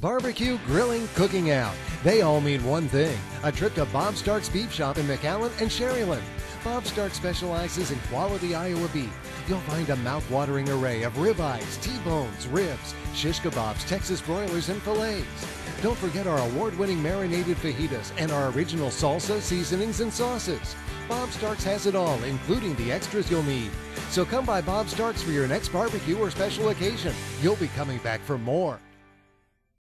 Barbecue, grilling, cooking out. They all mean one thing a trip to Bob Stark's Beef Shop in McAllen and Sharyland. Bob Stark specializes in quality Iowa beef. You'll find a mouth-watering array of ribeyes, T-bones, ribs, shish kebabs, Texas broilers, and fillets. Don't forget our award-winning marinated fajitas and our original salsa, seasonings, and sauces. Bob Starks has it all, including the extras you'll need. So come by Bob Starks for your next barbecue or special occasion. You'll be coming back for more.